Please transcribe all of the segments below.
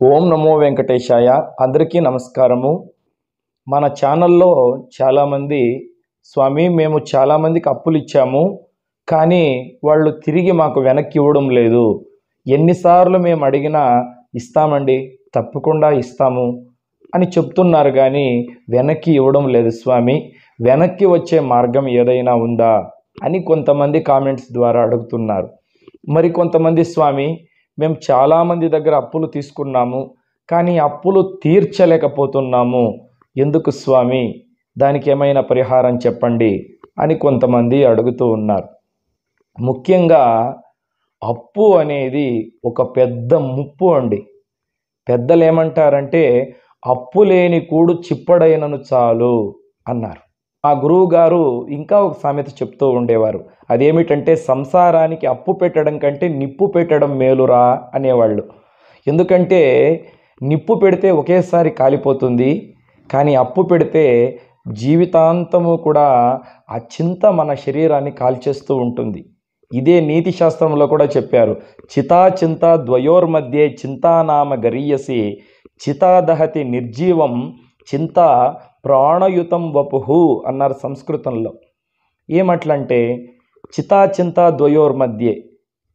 ఓం నమో వెంకటేశాయ. అందరికీ నమస్కారము. మన ఛానల్లో చాలామంది స్వామి మేము చాలామందికి అప్పులు ఇచ్చాము కానీ వాళ్ళు తిరిగి మాకు వెనక్కి ఇవ్వడం లేదు. ఎన్నిసార్లు మేము అడిగినా ఇస్తామండి తప్పకుండా ఇస్తాము అని చెప్తున్నారు కానీ వెనక్కి ఇవ్వడం లేదు స్వామి. వెనక్కి వచ్చే మార్గం ఏదైనా ఉందా అని కొంతమంది కామెంట్స్ ద్వారా అడుగుతున్నారు. మరి కొంతమంది స్వామి మేము చాలామంది దగ్గర అప్పులు తీసుకున్నాము కానీ అప్పులు తీర్చలేకపోతున్నాము. ఎందుకు స్వామి? దానికి ఏమైనా పరిహారం చెప్పండి అని కొంతమంది అడుగుతూ ఉన్నారు. ముఖ్యంగా అప్పు అనేది ఒక పెద్ద ముప్పు అండి. పెద్దలు ఏమంటారంటే అప్పు లేని కూడు చిప్పడైనను చాలు అన్నారు. ఆ గురువు గారు ఇంకా ఒక సామెత చెప్తూ ఉండేవారు. అదేమిటంటే సంసారానికి అప్పు పెట్టడం కంటే నిప్పు పెట్టడం మేలురా అనేవాళ్ళు. ఎందుకంటే నిప్పు పెడితే ఒకేసారి కాలిపోతుంది కానీ అప్పు పెడితే జీవితాంతము కూడా ఆ చింత మన శరీరాన్ని కాల్చేస్తూ ఉంటుంది. ఇదే నీతి శాస్త్రంలో కూడా చెప్పారు. చితా చింత ద్వయోర్మధ్యే చింతానామ గరీయసి చితాదహతి నిర్జీవం చింత ప్రాణయుతం వపుహు అన్నారు సంస్కృతంలో. ఏమట్లంటే చితాచింత ద్వయోర్ మధ్యే.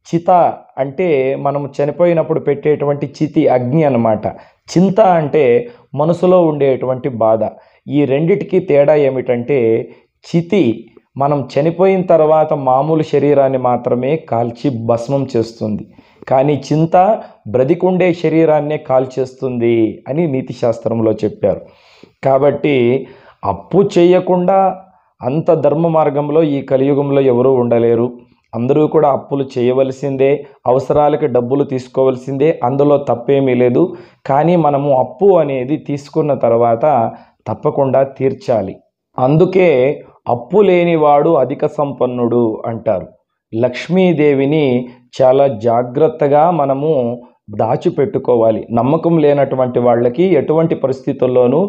చిత అంటే మనం చనిపోయినప్పుడు పెట్టేటువంటి చితి అగ్ని అన్నమాట. చింత అంటే మనసులో ఉండేటువంటి బాధ. ఈ రెండిటికి తేడా ఏమిటంటే చితి మనం చనిపోయిన తర్వాత మామూలు శరీరాన్ని మాత్రమే కాల్చి భస్మం చేస్తుంది. కానీ చింత బ్రతికుండే శరీరాన్నే కాల్చేస్తుంది అని నీతిశాస్త్రంలో చెప్పారు. కాబట్టి అప్పు చేయకుండా అంత ధర్మ మార్గంలో ఈ కలియుగంలో ఎవరూ ఉండలేరు. అందరూ కూడా అప్పులు చేయవలసిందే అవసరాలకి డబ్బులు తీసుకోవలసిందే అందులో తప్పేమీ లేదు. కానీ మనము అప్పు అనేది తీసుకున్న తర్వాత తప్పకుండా తీర్చాలి. అందుకే అప్పు లేనివాడు అధిక సంపన్నుడు అంటారు. లక్ష్మీదేవిని చాలా జాగ్రత్తగా మనము దాచిపెట్టుకోవాలి. నమ్మకం లేనటువంటి వాళ్ళకి ఎటువంటి పరిస్థితుల్లోనూ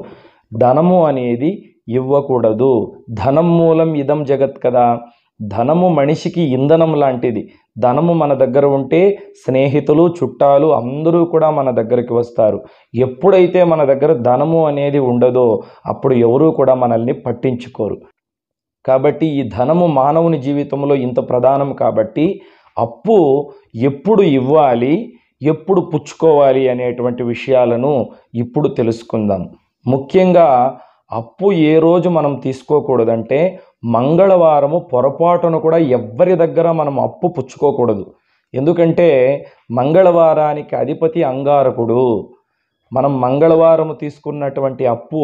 ధనము అనేది ఇవ్వకూడదు. ధనం మూలం ఇదం జగత్ కదా. ధనము మనిషికి ఇంధనం లాంటిది. ధనము మన దగ్గర ఉంటే స్నేహితులు చుట్టాలు అందరూ కూడా మన దగ్గరికి వస్తారు. ఎప్పుడైతే మన దగ్గర ధనము అనేది ఉండదో అప్పుడు ఎవరూ కూడా మనల్ని పట్టించుకోరు. కాబట్టి ఈ ధనము మానవుని జీవితంలో ఇంత ప్రధానం కాబట్టి అప్పు ఎప్పుడు ఇవ్వాలి ఎప్పుడు పుచ్చుకోవాలి అనేటువంటి విషయాలను ఇప్పుడు తెలుసుకుందాం. ముఖ్యంగా అప్పు ఏ రోజు మనం తీసుకోకూడదంటే మంగళవారము పొరపాటును కూడా ఎవ్వరి దగ్గర మనం అప్పు పుచ్చుకోకూడదు. ఎందుకంటే మంగళవారానికి అధిపతి అంగారకుడు. మనం మంగళవారము తీసుకున్నటువంటి అప్పు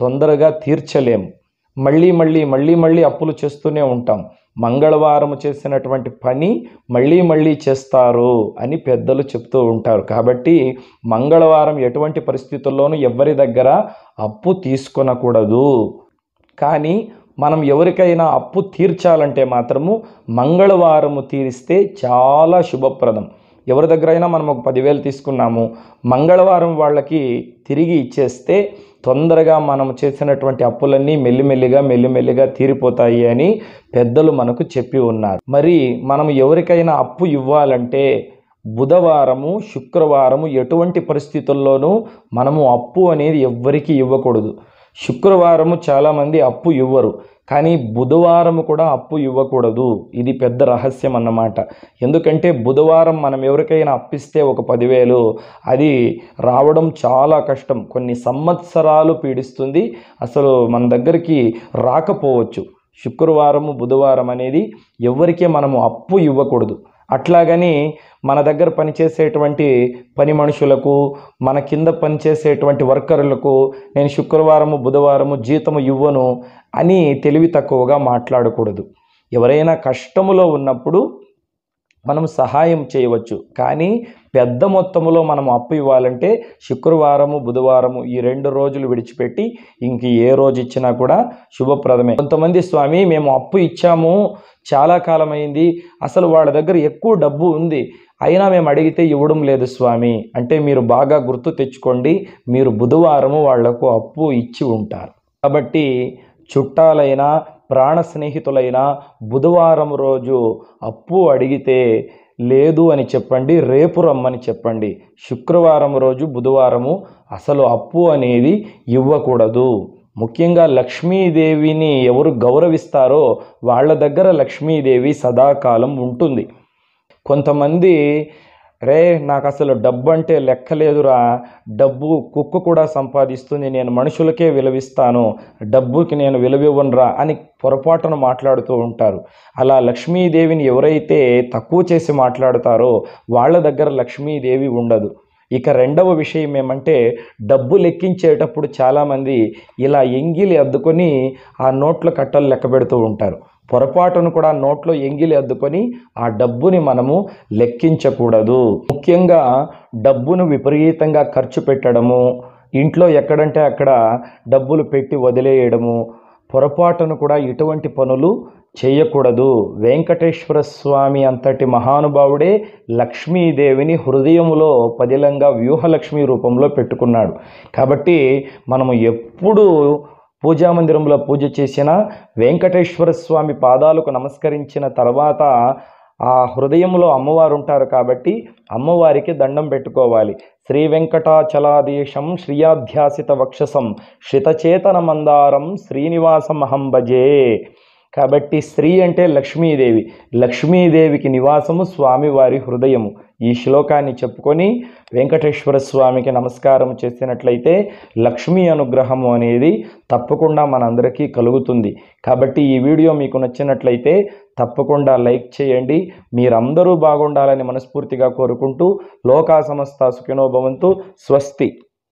తొందరగా తీర్చలేము మళ్ళీ మళ్ళీ మళ్ళీ మళ్ళీ అప్పులు చేస్తూనే ఉంటాం. మంగళవారం చేసినటువంటి పని మళ్ళీ మళ్ళీ చేస్తారు అని పెద్దలు చెప్తూ ఉంటారు. కాబట్టి మంగళవారం ఎటువంటి పరిస్థితుల్లోనూ ఎవరి దగ్గర అప్పు తీసుకొనకూడదు. కానీ మనం ఎవరికైనా అప్పు తీర్చాలంటే మాత్రము మంగళవారము తీరిస్తే చాలా శుభప్రదం. ఎవరి దగ్గరైనా మనం ఒక పదివేలు తీసుకున్నాము మంగళవారం వాళ్ళకి తిరిగి ఇచ్చేస్తే తొందరగా మనం చేసినటువంటి అప్పులన్నీ మెల్లిమెల్లిగా మెల్లిమెల్లిగా తీరిపోతాయి అని పెద్దలు మనకు చెప్పి ఉన్నారు. మరి మనం ఎవరికైనా అప్పు ఇవ్వాలంటే బుధవారము శుక్రవారము ఎటువంటి పరిస్థితుల్లోనూ మనము అప్పు అనేది ఎవ్వరికీ ఇవ్వకూడదు. శుక్రవారము చాలామంది అప్పు ఇవ్వరు కానీ బుధవారం కూడా అప్పు ఇవ్వకూడదు. ఇది పెద్ద రహస్యం అన్నమాట. ఎందుకంటే బుధవారం మనం ఎవరికైనా అప్పిస్తే ఒక పదివేలు అది రావడం చాలా కష్టం. కొన్ని సంవత్సరాలు పీడిస్తుంది అసలు మన దగ్గరికి రాకపోవచ్చు. శుక్రవారము బుధవారం అనేది ఎవరికీ మనము అప్పు ఇవ్వకూడదు. అట్లాగని మన దగ్గర పనిచేసేటువంటి పని మనుషులకు మన కింద పనిచేసేటువంటి వర్కర్లకు నేను శుక్రవారము బుధవారము జీతము ఇవ్వను అని తెలివి తక్కువగా మాట్లాడకూడదు. ఎవరైనా కష్టములో ఉన్నప్పుడు మనం సహాయం చేయవచ్చు. కానీ పెద్ద మొత్తంలో మనం అప్పు ఇవ్వాలంటే శుక్రవారము బుధవారము ఈ రెండు రోజులు విడిచిపెట్టి ఇంక ఏ రోజు ఇచ్చినా కూడా శుభప్రదమే. కొంతమంది స్వామి మేము అప్పు ఇచ్చాము చాలా కాలమైంది అసలు వాళ్ళ దగ్గర ఎక్కువ డబ్బు ఉంది అయినా మేము అడిగితే ఇవ్వడం లేదు స్వామి. అంటే మీరు బాగా గుర్తు తెచ్చుకోండి మీరు బుధవారము వాళ్ళకు అప్పు ఇచ్చి ఉంటారు. కాబట్టి చుట్టాలైనా ప్రాణ స్నేహితులైన బుధవారం రోజు అప్పు అడిగితే లేదు అని చెప్పండి రేపు రమ్మని చెప్పండి. శుక్రవారం రోజు బుధవారము అసలు అప్పు అనేది ఇవ్వకూడదు. ముఖ్యంగా లక్ష్మీదేవిని ఎవరు గౌరవిస్తారో వాళ్ళ దగ్గర లక్ష్మీదేవి సదాకాలం ఉంటుంది. కొంతమంది రే నాకు అసలు డబ్బు అంటే లెక్కలేదురా. డబ్బు కుక్క కూడా సంపాదిస్తుంది. నేను మనుషులకే విలువిస్తాను. డబ్బుకి నేను విలువివ్వనురా అని పొరపాటున మాట్లాడుతూ ఉంటారు. అలా లక్ష్మీదేవిని ఎవరైతే తక్కువ చేసి మాట్లాడుతారో వాళ్ళ దగ్గర లక్ష్మీదేవి ఉండదు. ఇక రెండవ విషయం ఏమంటే డబ్బు లెక్కించేటప్పుడు చాలామంది ఇలా ఎంగిలి అద్దుకొని ఆ నోట్ల కట్టలు లెక్క పెడుతూ ఉంటారు. పొరపాటును కూడా నోట్లో ఎంగిలి అద్దుకొని ఆ డబ్బుని మనము లెక్కించకూడదు. ముఖ్యంగా డబ్బును విపరీతంగా ఖర్చు పెట్టడము ఇంట్లో ఎక్కడంటే అక్కడ డబ్బులు పెట్టి వదిలేయడము పొరపాటును కూడా ఇటువంటి పనులు చేయకూడదు. వెంకటేశ్వర స్వామి అంతటి మహానుభావుడే లక్ష్మీదేవిని హృదయంలో పదిలంగా వ్యూహలక్ష్మి రూపంలో పెట్టుకున్నాడు. కాబట్టి మనము ఎప్పుడు పూజా మందిరంలో పూజ చేసిన వెంకటేశ్వర స్వామి పాదాలకు నమస్కరించిన తర్వాత ఆ హృదయంలో అమ్మవారు ఉంటారు కాబట్టి అమ్మవారికి దండం పెట్టుకోవాలి. శ్రీ వెంకటాచలాదేశం శ్రీయాధ్యాసిత వక్షసం శితచేతన మందారం శ్రీనివాసం అహం భజే. కాబట్టి స్త్రీ అంటే లక్ష్మీదేవి. లక్ష్మీదేవికి నివాసము స్వామివారి హృదయము. ఈ శ్లోకాన్ని చెప్పుకొని వెంకటేశ్వర స్వామికి నమస్కారం చేసినట్లయితే లక్ష్మీ అనుగ్రహము అనేది తప్పకుండా మనందరికీ కలుగుతుంది. కాబట్టి ఈ వీడియో మీకు నచ్చినట్లయితే తప్పకుండా లైక్ చేయండి. మీరందరూ బాగుండాలని మనస్ఫూర్తిగా కోరుకుంటూ లోకా సమస్త సుఖినోభవంతు స్వస్తి.